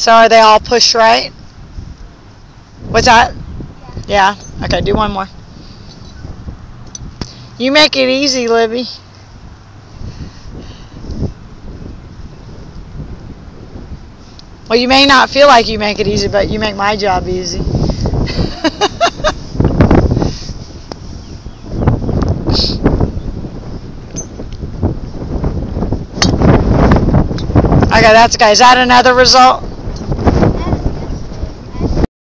So are they all push right? What's that? Yeah. Yeah? Okay, do one more. You make it easy, Libby. Well, you may not feel like you make it easy, but you make my job easy. okay, that's guys. Is that another result?